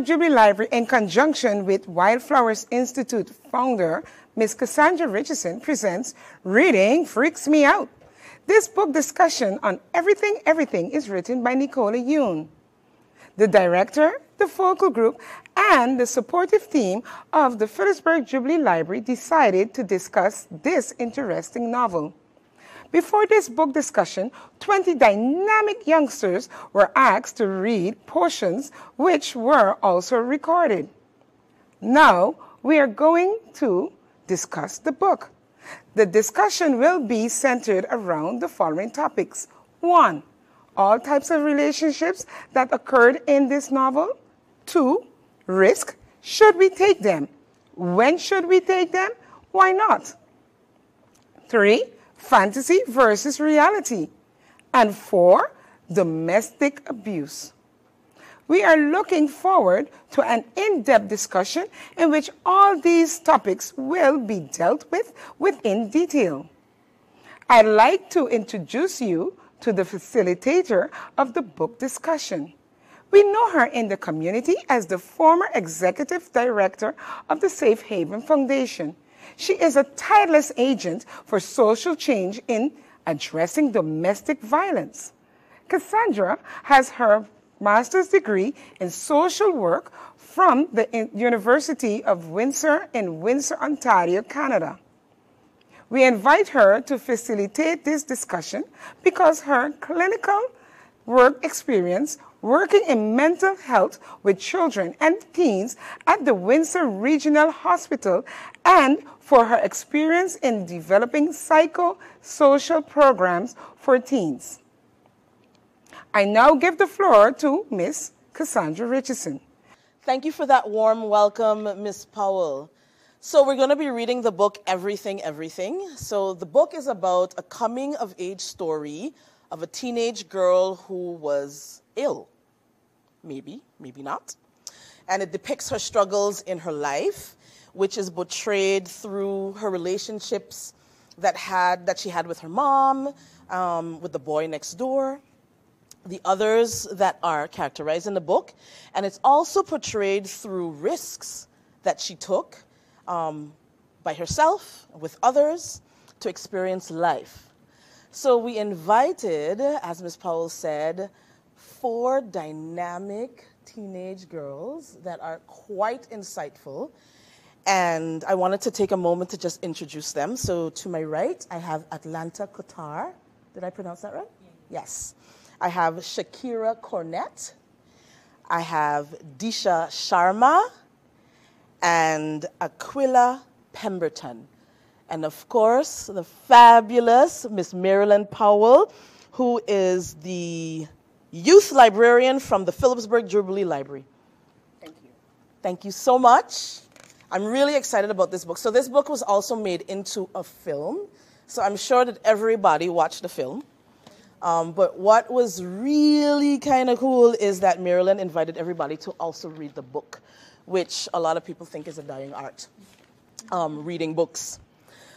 Philipsburg Jubilee Library, in conjunction with Wildflowers Institute founder Miss Cassandra Richardson, presents Reading Freaks Me Out. This book discussion on Everything Everything is written by Nicola Yoon. The director, the focal group, and the supportive team of the Philipsburg Jubilee Library decided to discuss this interesting novel. Before this book discussion, 20 dynamic youngsters were asked to read portions which were also recorded. Now we are going to discuss the book. The discussion will be centered around the following topics. One, all types of relationships that occurred in this novel. Two, risk. Should we take them? When should we take them? Why not? Three, fantasy versus reality. And four, domestic abuse. We are looking forward to an in depth discussion in which all these topics will be dealt with within detail. I'd like to introduce you to the facilitator of the book discussion. We know her in the community as the former executive director of the Safe Haven Foundation. She is a tireless agent for social change in addressing domestic violence. Cassandra has her master's degree in social work from the University of Windsor in Windsor, Ontario, Canada. We invite her to facilitate this discussion because her clinical work experience working in mental health with children and teens at the Windsor Regional Hospital and for her experience in developing psychosocial programs for teens. I now give the floor to Miss Cassandra Richardson. Thank you for that warm welcome, Miss Powell. So we're going to be reading the book Everything Everything. So the book is about a coming of age story of a teenage girl who was ill. Maybe, maybe not. And it depicts her struggles in her life, which is portrayed through her relationships that had that she had with her mom, um, with the boy next door, the others that are characterized in the book, and it's also portrayed through risks that she took um, by herself, with others, to experience life. So we invited, as Ms. Powell said, four dynamic teenage girls that are quite insightful. And I wanted to take a moment to just introduce them. So to my right, I have Atlanta Kotar. Did I pronounce that right? Yes. I have Shakira Cornett. I have Disha Sharma and Aquila Pemberton. And of course, the fabulous Miss Marilyn Powell, who is the youth librarian from the Philipsburg Jubilee Library. Thank you. Thank you so much. I'm really excited about this book. So, this book was also made into a film. So, I'm sure that everybody watched the film. Um, but what was really kind of cool is that Marilyn invited everybody to also read the book, which a lot of people think is a dying art, um, reading books.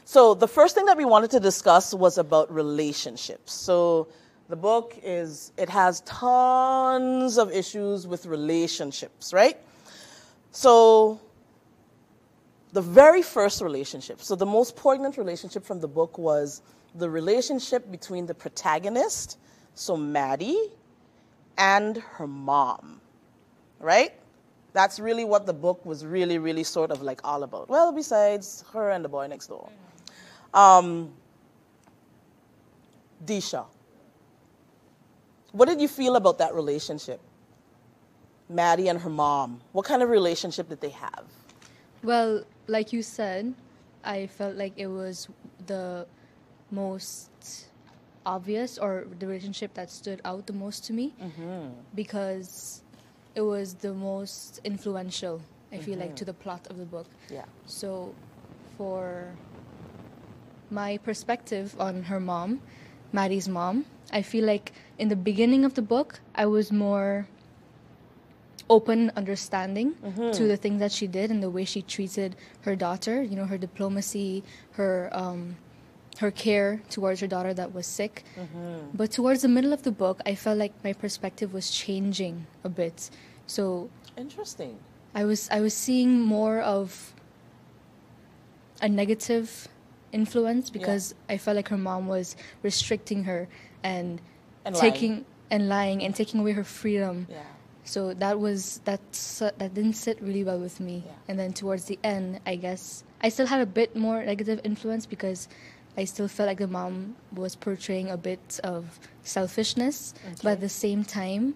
So, the first thing that we wanted to discuss was about relationships. So, the book is, it has tons of issues with relationships, right? So, the very first relationship, so the most poignant relationship from the book was the relationship between the protagonist, so Maddie, and her mom, right? That's really what the book was really, really sort of like all about. Well, besides her and the boy next door. Um, Disha. What did you feel about that relationship? Maddie and her mom. What kind of relationship did they have? Well, like you said, I felt like it was the most obvious or the relationship that stood out the most to me mm-hmm. because it was the most influential, I feel mm-hmm. like, to the plot of the book. Yeah. So, for my perspective on her mom, Maddie's mom, I feel like in the beginning of the book, I was more open understanding mm-hmm. to the things that she did and the way she treated her daughter you know her diplomacy her um, her care towards her daughter that was sick mm-hmm. but towards the middle of the book i felt like my perspective was changing a bit so Interesting. I was I was seeing more of a negative influence because I felt like her mom was restricting her and, And lying. taking and lying and taking away her freedom. Yeah. So that was that's that didn't sit really well with me. Yeah. And then towards the end, I guess I still had a bit more negative influence because I still felt like the mom was portraying a bit of selfishness, but at the same time,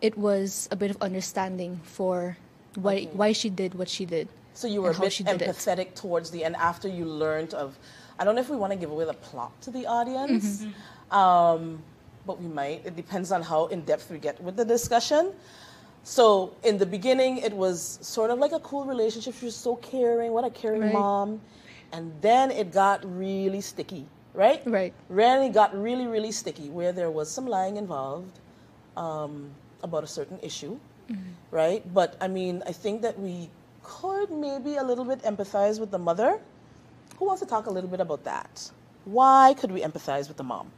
it was a bit of understanding for why Okay. why she did what she did. So you were a bit she did it. empathetic towards the end after you learned of. I don't know if we want to give away the plot to the audience, Mm-hmm. Um, but we might. It depends on how in depth we get with the discussion. So in the beginning, it was sort of like a cool relationship. She was so caring. What a caring Right. mom. And then it got really sticky, right? Right. Really got really, really sticky, where there was some lying involved um, about a certain issue, right? But I mean, I think that we could maybe a little bit empathize with the mother. Who wants to talk a little bit about that? Why could we empathize with the mom?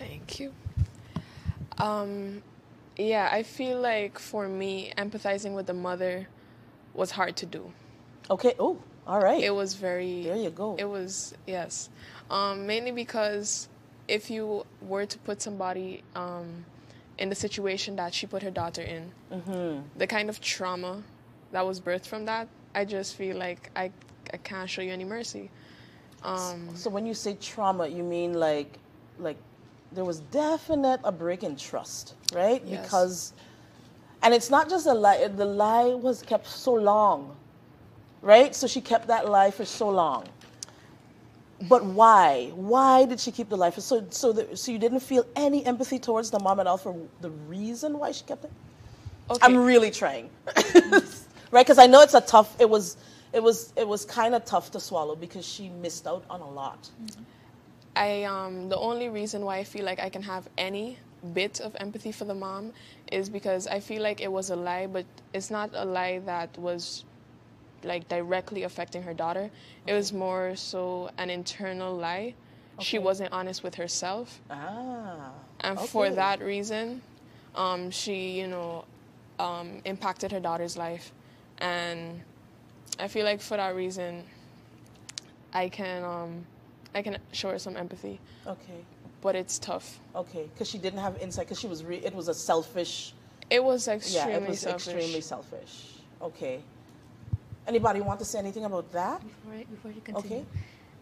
Thank you. Um, yeah, I feel like for me, empathizing with the mother was hard to do. Okay. Oh, all right. It was very. There you go. It was yes, um, mainly because if you were to put somebody um, in the situation that she put her daughter in, Mm-hmm. the kind of trauma that was birthed from that, I just feel like I I can't show you any mercy. Um, so when you say trauma, you mean like, like, there was definite a break in trust, right? Yes. Because, and it's not just a lie. The lie was kept so long, right? So she kept that lie for so long. But why? Why did she keep the lie for so? So, the, so you didn't feel any empathy towards the mom at all for the reason why she kept it? okay. I'm really trying, right? Because I know it's a tough. It was, it was, it was kind of tough to swallow because she missed out on a lot. Mm-hmm. I um the only reason why I feel like I can have any bit of empathy for the mom is because I feel like it was a lie, but it's not a lie that was like directly affecting her daughter. It was more so an internal lie. She wasn't honest with herself, Ah. and for that reason, um, she you know um, impacted her daughter's life, and I feel like for that reason, I can um, I can show her some empathy Okay. but it's tough. Okay. Because she didn't have insight. Because she was. Re- it was a selfish. It was extremely. Yeah. extremely It was selfish. extremely selfish. Okay. Anybody want to say anything about that? Before, I, before you continue. Okay.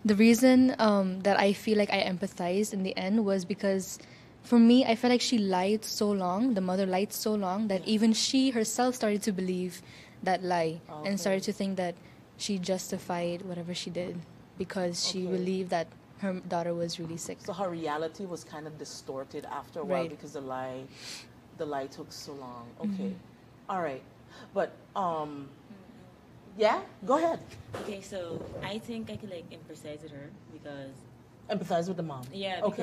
The reason um, that I feel like I empathized in the end was because for me, I felt like she lied so long, the mother lied so long, that even she herself started to believe that lie Okay. and started to think that she justified whatever she did because she Okay. believed that her daughter was really sick. So her reality was kind of distorted after a while Right. because the lie, the lie took so long. Mm-hmm. Okay. All right. But um. Yeah. Go ahead. Okay, so I think I could like empathize with her because Empathize with the mom. yeah, Okay.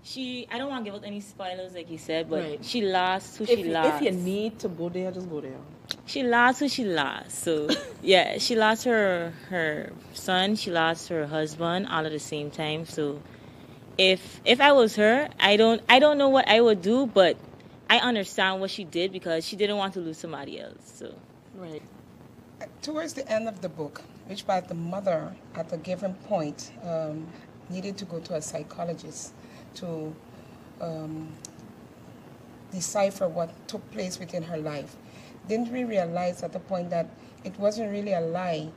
Because she I don't want to give out any spoilers like you said, but Right. she lost who If she you, lost. if you need to go there, just go there. she lost who she lost. So yeah, she lost her her son, she lost her husband all at the same time. So if if I was her, I don't I don't know what I would do, but I understand what she did because she didn't want to lose somebody else. So Right. Towards the end of the book, which by the mother at a given point um, needed to go to a psychologist to um, decipher what took place within her life. Didn't we realize at the point that it wasn't really a lie?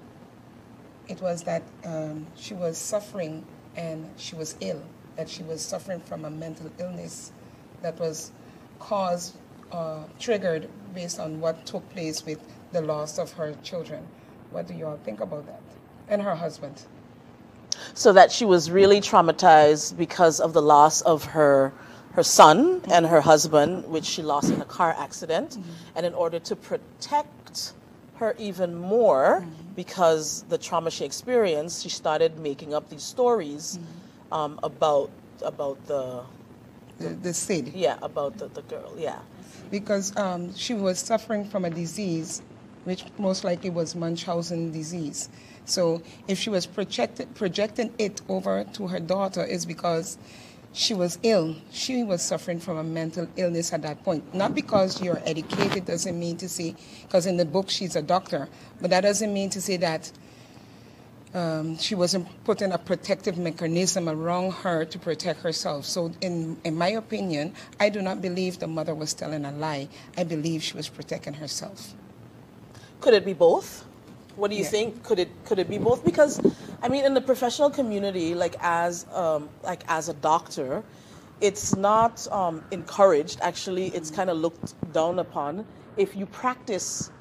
It was that um, she was suffering and she was ill, that she was suffering from a mental illness that was caused, uh, triggered based on what took place with the loss of her children. What do you all think about that? And her husband. So that she was really traumatized because of the loss of her her son and her husband, which she lost in a car accident, and in order to protect her even more because the trauma she experienced, she started making up these stories um, about about the The, the Sid. yeah about the, the girl yeah. Because um, she was suffering from a disease, which most likely was Munchausen disease. So if she was projected, projecting it over to her daughter, is because she was ill. She was suffering from a mental illness at that point. Not because you're educated doesn't mean to say, because in the book she's a doctor, but that doesn't mean to say that um, she wasn't putting a protective mechanism around her to protect herself. So, in, in my opinion, I do not believe the mother was telling a lie. I believe she was protecting herself. Could it be both? What do you Yeah. think? Could it could it be both? Because, I mean, in the professional community, like as um, like as a doctor, it's not um, encouraged. Actually, it's kind of looked down upon if you practice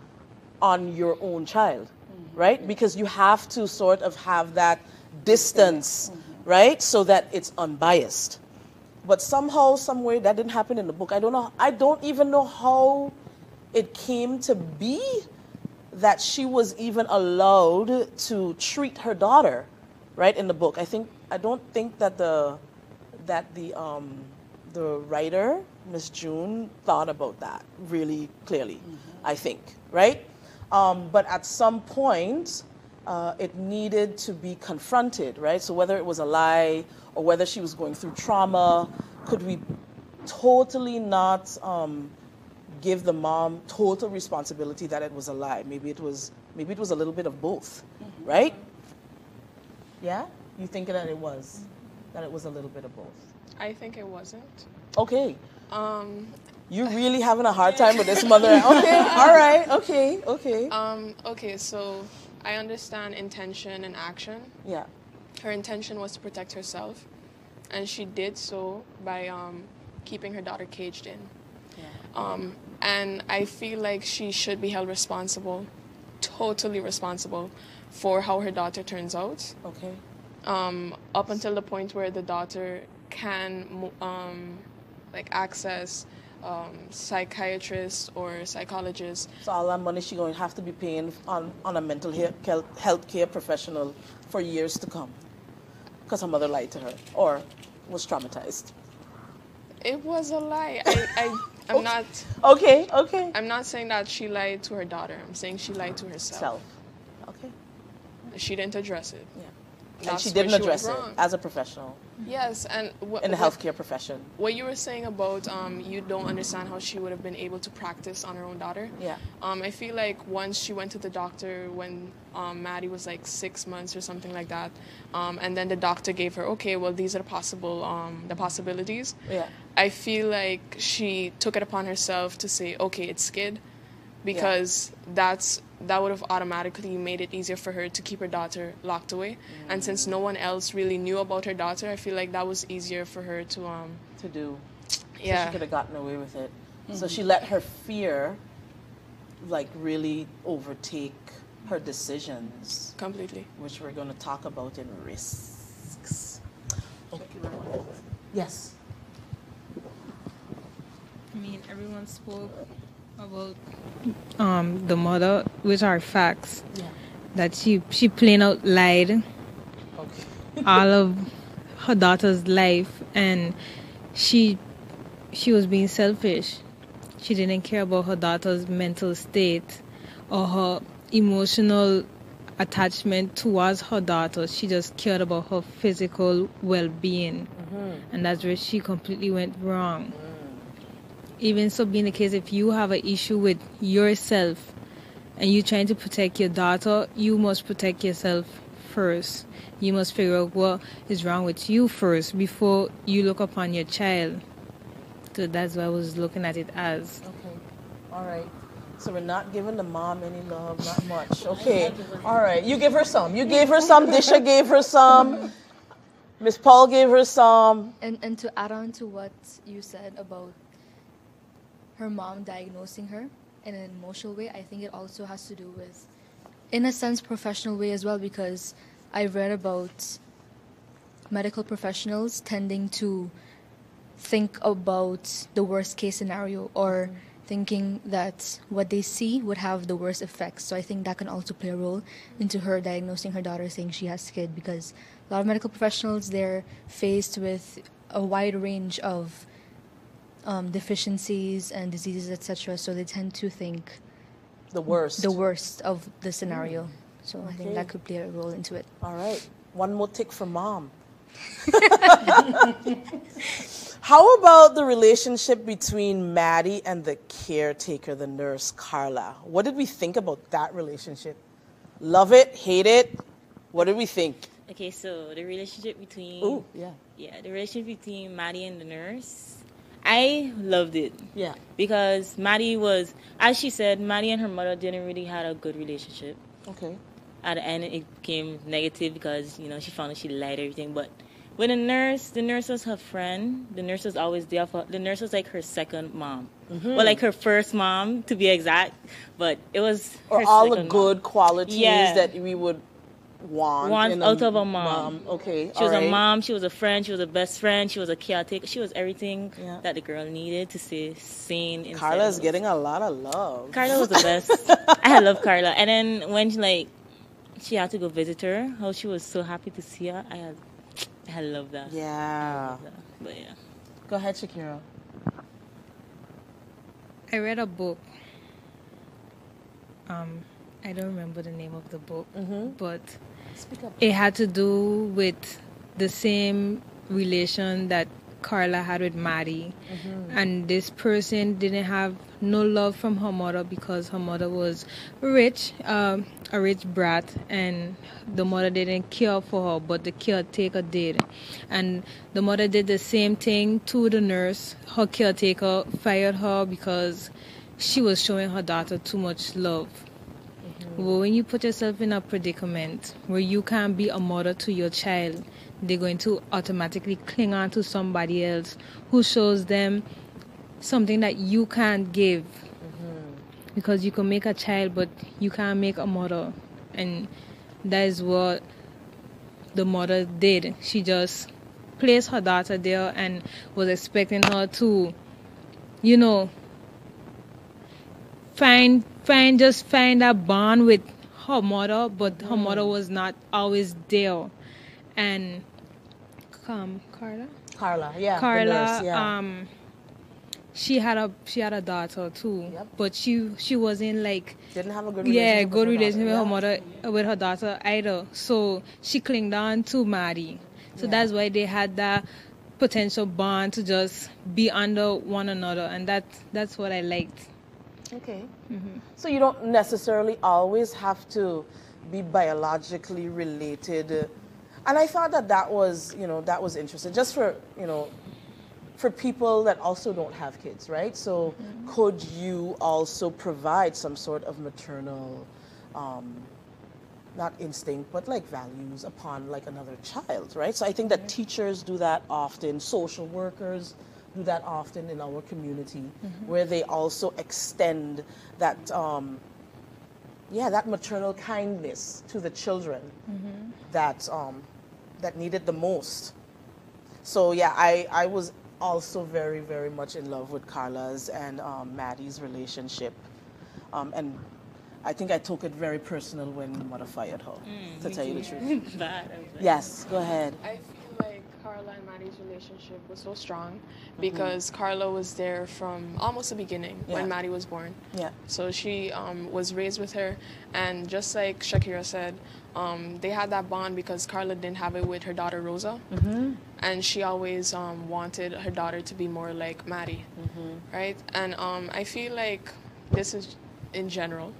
on your own child, right? Because you have to sort of have that distance, right? So that it's unbiased. But somehow, some way, that didn't happen in the book. I don't know. I don't even know how it came to be that she was even allowed to treat her daughter, right? In the book, I think I don't think that the that the um, the writer Miss Yoon thought about that really clearly. I think, right? Um, but at some point, uh, it needed to be confronted, right? So whether it was a lie or whether she was going through trauma, could we totally not um, give the mom total responsibility that it was a lie? Maybe it was maybe it was a little bit of both, right? Yeah, you think that it was that it was a little bit of both? I think it wasn't. Okay, Um, you're really having a hard time with this mother. Okay, all right, okay, okay. um, okay, so I understand intention and action. Yeah, Her intention was to protect herself, and she did so by um, keeping her daughter caged in. Yeah. Um, and I feel like she should be held responsible, totally responsible, for how her daughter turns out. okay. um, up until the point where the daughter can um, like access um, psychiatrists or psychologists. So all that money she's going to have to be paying on, on a mental health care professional for years to come because her mother lied to her or was traumatized. It was a lie. I, I I'm not Okay, okay. I'm not saying that she lied to her daughter. I'm saying she lied to herself. Self. Okay. She didn't address it. Yeah. And she didn't address it as a professional Yes, and wh- in the healthcare profession. What you were saying about um, you don't understand how she would have been able to practice on her own daughter. Yeah. Um, I feel like once she went to the doctor when um, Maddie was like six months or something like that, um, and then the doctor gave her, okay, well these are possible um, the possibilities. Yeah. I feel like she took it upon herself to say, okay, it's SCID, because that's that would have automatically made it easier for her to keep her daughter locked away. And since no one else really knew about her daughter, I feel like that was easier for her to um, To do. So yeah. she could have gotten away with it. So she let her fear like really overtake her decisions, completely. which we're going to talk about in risks. Okay. Yes. I mean, everyone spoke about um, the mother, which are facts. Yeah. That she she plain out lied Okay. all of her daughter's life, and she she was being selfish. She didn't care about her daughter's mental state or her emotional attachment towards her daughter. She just cared about her physical well-being, and that's where she completely went wrong. Even so being the case, if you have an issue with yourself and you're trying to protect your daughter, you must protect yourself first. You must figure out what is wrong with you first before you look upon your child. So that's what I was looking at it as. Okay. All right. So we're not giving the mom any love, not much. Okay. All right. You give her some. You gave her some. Disha gave her some. Miss Powell gave her some. And and to add on to what you said about her mom diagnosing her in an emotional way, I think it also has to do with, in a sense, professional way as well. Because I read about medical professionals tending to think about the worst case scenario or mm-hmm. thinking that what they see would have the worst effects. So I think that can also play a role into her diagnosing her daughter saying she has SCID because a lot of medical professionals they're faced with a wide range of um, deficiencies and diseases, etc. So they tend to think The worst. the worst of the scenario. So I think that could play a role into it. All right. One more tick from mom. How about the relationship between Maddie and the caretaker, the nurse, Carla? What did we think about that relationship? Love it? Hate it? What did we think? Okay, so the relationship between Ooh, yeah. yeah, the relationship between Maddie and the nurse, I loved it Yeah. because Maddie was, as she said, Maddie and her mother didn't really had a good relationship. Okay. At the end, it became negative because you know she found out she lied everything. But with the nurse, the nurse was her friend. The nurse was always there for. The nurse was like her second mom, Mm-hmm. well, like her first mom to be exact. But it was Or her all the good mom. qualities Yeah. that we would want, Want in out of a mom. Okay. She was a mom. She was a friend. She was a best friend. She was a caretaker. She was everything Yeah. that the girl needed to stay sane. inside Carla the is getting a lot of love. Carla was the best. I love Carla. And then when she, like she had to go visit her, how she was so happy to see her. I had, I had loved that. Yeah. But yeah. Go ahead, Shakira. I read a book. Um, I don't remember the name of the book, but Speak up. It had to do with the same relation that Carla had with Maddie. And this person didn't have no love from her mother because her mother was rich, um, a rich brat, and the mother didn't care for her, but the caretaker did. And the mother did the same thing to the nurse. Her caretaker fired her because she was showing her daughter too much love. Well, when you put yourself in a predicament where you can't be a mother to your child, they're going to automatically cling on to somebody else who shows them something that you can't give. Mm-hmm. Because you can make a child, but you can't make a mother. And that is what the mother did. She just placed her daughter there and was expecting her to, you know, find find just find a bond with her mother, but her mother was not always there. And um, Carla, Carla, yeah. Carla, nurse, yeah. um, she had a she had a daughter too, Yep. but she she wasn't like Didn't have a good yeah good relationship with her mother with her daughter either. So she clinged on to Maddie. So that's why they had that potential bond to just be under one another, and that that's what I liked. Okay. So you don't necessarily always have to be biologically related. And I thought that that was, you know, that was interesting. Just for, you know, for people that also don't have kids, right? So could you also provide some sort of maternal, um, not instinct, but like values upon like another child, right? So I think that teachers do that often, social workers do that often in our community, where they also extend that, um, yeah, that maternal kindness to the children that um, that need it the most. So yeah, I, I was also very very much in love with Carla's and um, Maddie's relationship, um, and I think I took it very personal when Mother fired her. to tell you the truth. Bad. Yes, go ahead. I Carla and Maddie's relationship was so strong because Carla was there from almost the beginning Yeah. when Maddie was born. Yeah. So she um, was raised with her, and just like Shakira said, um, they had that bond because Carla didn't have it with her daughter Rosa, and she always um, wanted her daughter to be more like Maddie, right? And um, I feel like this is in general.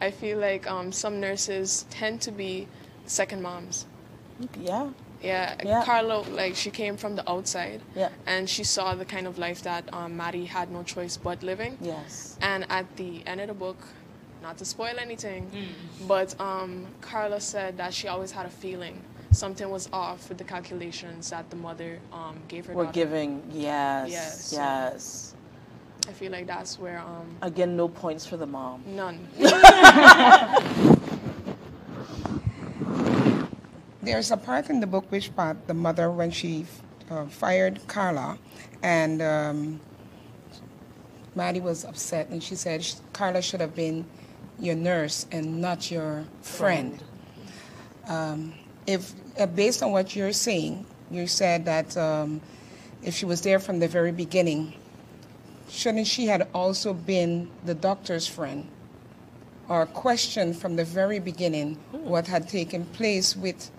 I feel like um, some nurses tend to be second moms. Yeah. Yeah, Yeah. Carla, like she came from the outside, Yeah. and she saw the kind of life that um, Maddie had no choice but living. Yes. And at the end of the book, not to spoil anything, but um, Carla said that she always had a feeling something was off with the calculations that the mother um, gave her. We're daughter. giving yes. Yes. Yes. I feel like that's where um, Again, no points for the mom. none. There's a part in the book which part the mother, when she uh, fired Carla, and um, Maddie was upset, and she said Carla should have been your nurse and not your friend. Um, if uh, based on what you're saying, you said that um, if she was there from the very beginning, shouldn't she had also been the doctor's friend? or question from the very beginning what had taken place with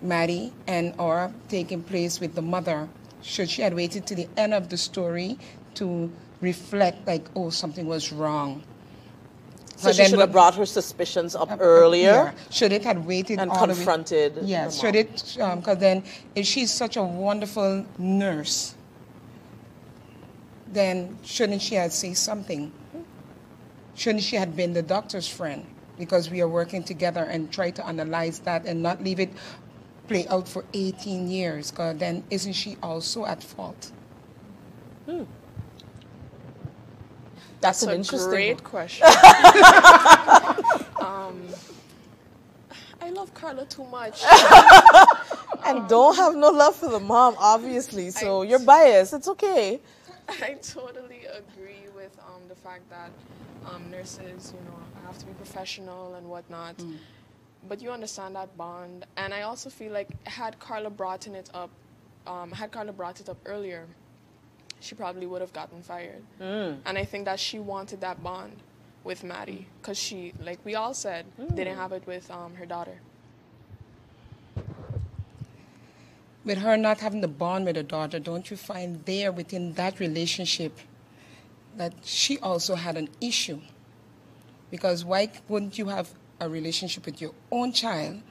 Maddie and or taking place with the mother, should she had waited to the end of the story to reflect like, oh, something was wrong. So But she then should have brought her suspicions up uh, uh, earlier. Yeah. Should it had waited And the way- confronted Yes. Should it? Um, because then, if she's such a wonderful nurse, then shouldn't she have say something? Shouldn't she have been the doctor's friend? Because we are working together and try to analyze that and not leave it play out for 18 years. Then, isn't she also at fault? That's, That's an a interesting great one. question. um, I love Carla too much. And don't have no love for the mom, obviously. So you're biased. It's okay. I totally agree with um, the fact that um, nurses, you know, have to be professional and whatnot. But you understand that bond, and I also feel like had Carla brought in it up, um, had Carla brought it up earlier, she probably would have gotten fired. And I think that she wanted that bond with Maddie because she, like we all said, didn't have it with um, her daughter. with her not having the bond with her daughter, don't you find there within that relationship that she also had an issue? Because why wouldn't you have a relationship with your own child,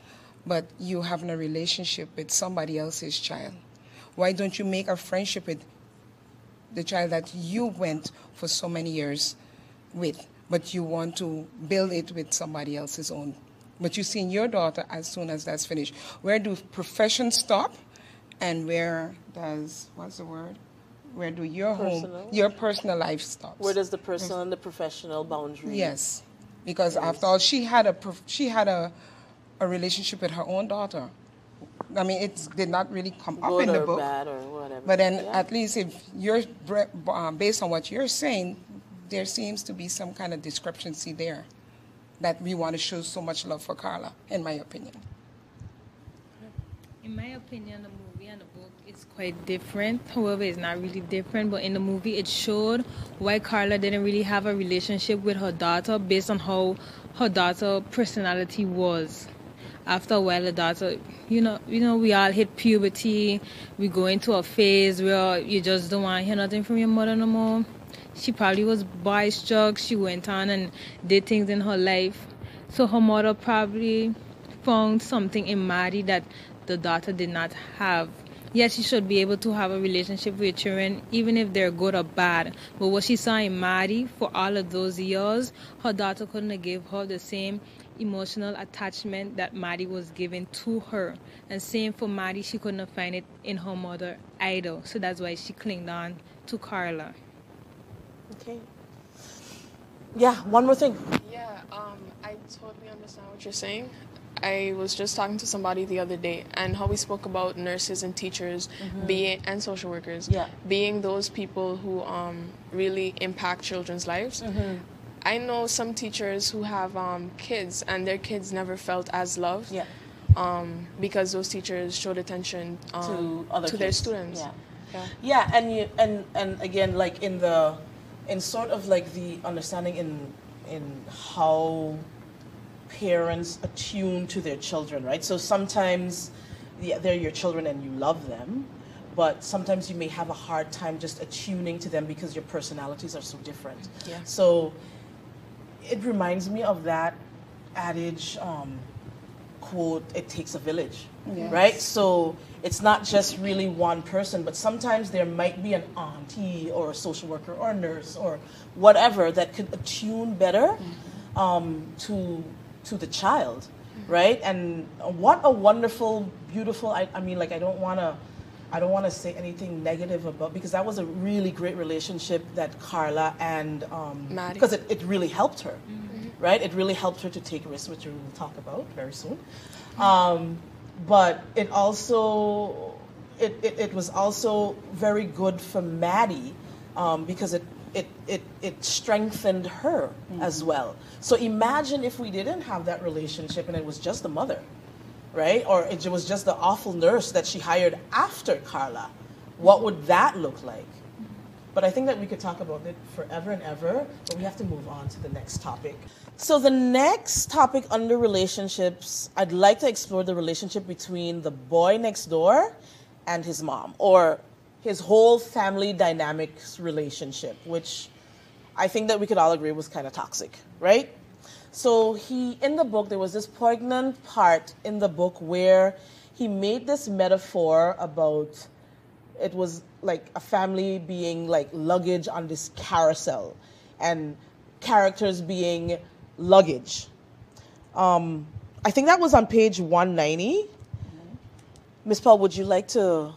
but you having a relationship with somebody else's child? Why don't you make a friendship with the child that you went for so many years with, but you want to build it with somebody else's own? But you see in your daughter as soon as that's finished. Where do professions stop and where does, what's the word? Where do your Personal. home, your personal life stops? Where does the personal and the professional boundary? Yes, because after all, she had a she had a a relationship with her own daughter. I mean, it did not really come up Good in the book. bad or whatever. But then, Yeah. at least if you're um, based on what you're saying, there seems to be some kind of discrepancy there that we want to show so much love for Carla, in my opinion. In my opinion, the movie and the book is quite different. However, it's not really different. But in the movie, it showed why Carla didn't really have a relationship with her daughter based on how her daughter personality was. After a while, the daughter, you know, you know, we all hit puberty. We go into a phase where you just don't want to hear nothing from your mother no more. She probably was boy struck. She went on and did things in her life. So her mother probably found something in Maddie that the daughter did not have. Yes, she should be able to have a relationship with children, even if they're good or bad. But what she saw in Maddie for all of those years, her daughter couldn't give her the same emotional attachment that Maddie was giving to her. And same for Maddie, she couldn't find it in her mother either. So that's why she clinged on to Carla. Okay. Yeah, one more thing. Yeah, um, I totally understand what you're saying. I was just talking to somebody the other day, and how we spoke about nurses and teachers being and social workers Yeah. being those people who um, really impact children's lives. I know some teachers who have um, kids, and their kids never felt as loved Yeah. um, because those teachers showed attention um, to other their students. Yeah. Yeah. Yeah, and you and and again, like in the, in sort of like the understanding in in how parents attune to their children, right? So sometimes, yeah, they're your children and you love them, but sometimes you may have a hard time just attuning to them because your personalities are so different. Yeah. So, it reminds me of that adage. Um, quote, it takes a village, Yes. right? So it's not just really one person, but sometimes there might be an auntie or a social worker or a nurse or whatever that could attune better um, to to the child, right? And what a wonderful, beautiful. I, I mean, like I don't want to. I don't want to say anything negative about because that was a really great relationship that Carla and um, because it, it really helped her, right? It really helped her to take risks, which we will talk about very soon. Um, but it also it, it, it was also very good for Maddie um, because it, it, it, it strengthened her as mm-hmm. well. So imagine if we didn't have that relationship and it was just the mother, right? Or it was just the awful nurse that she hired after Carla. What would that look like? but I think that we could talk about it forever and ever, but we have to move on to the next topic. So, the next topic under relationships, I'd like to explore the relationship between the boy next door and his mom, or his whole family dynamics relationship, which I think that we could all agree was kind of toxic, right? So he in the book there was this poignant part in the book where he made this metaphor about it was like a family being like luggage on this carousel and characters being luggage. Um, I think that was on page 190. Miss Powell, would you like to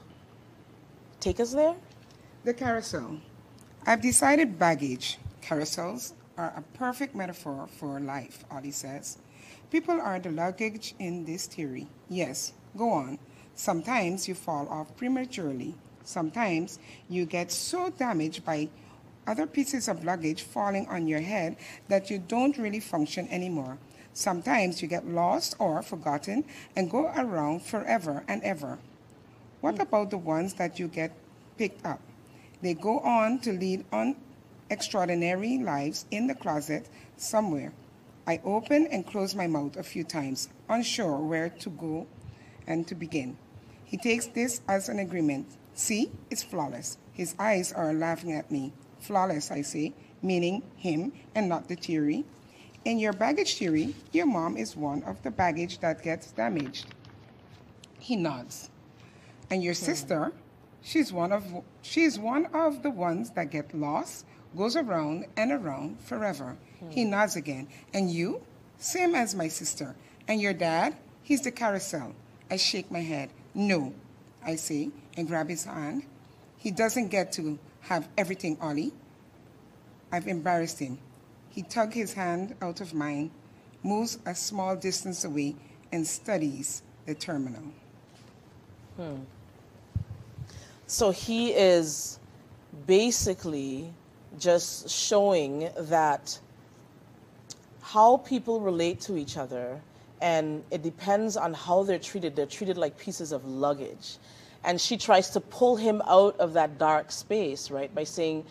take us there? The carousel. I've decided baggage, carousels, are a perfect metaphor for life, Ollie says. People are the luggage in this theory. Yes, go on. Sometimes you fall off prematurely. Sometimes you get so damaged by other pieces of luggage falling on your head that you don't really function anymore. Sometimes you get lost or forgotten and go around forever and ever. What about the ones that you get picked up? They go on to lead on extraordinary lives in the closet somewhere. I open and close my mouth a few times, unsure where to go and to begin. He takes this as an agreement. See, it's flawless. His eyes are laughing at me. Flawless, I say, meaning him and not the theory. In your baggage theory, your mom is one of the baggage that gets damaged. He nods. And your hmm. sister, she's one of she's one of the ones that get lost, goes around and around forever. Hmm. He nods again. And you? Same as my sister. And your dad? He's the carousel. I shake my head. No, I say, and grab his hand. He doesn't get to have everything, Ollie. I've embarrassed him. He tugs his hand out of mine, moves a small distance away, and studies the terminal. Hmm. So he is basically just showing that how people relate to each other and it depends on how they're treated. They're treated like pieces of luggage. And she tries to pull him out of that dark space, right, by saying,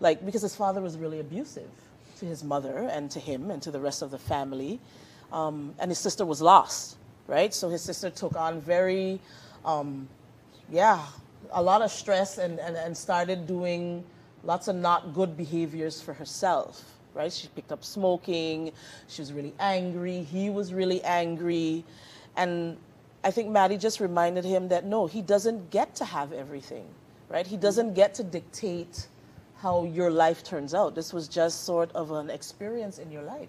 like, because his father was really abusive to his mother and to him and to the rest of the family. Um, and his sister was lost, right? So his sister took on very, um, yeah, a lot of stress and, and, and started doing lots of not good behaviors for herself, right? She picked up smoking, she was really angry, he was really angry. And I think Maddie just reminded him that no, he doesn't get to have everything, right? He doesn't get to dictate how your life turns out. This was just sort of an experience in your life.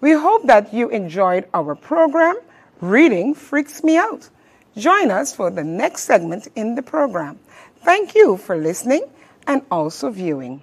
We hope that you enjoyed our program, Reading Freaks Me Out. Join us for the next segment in the program. Thank you for listening and also viewing.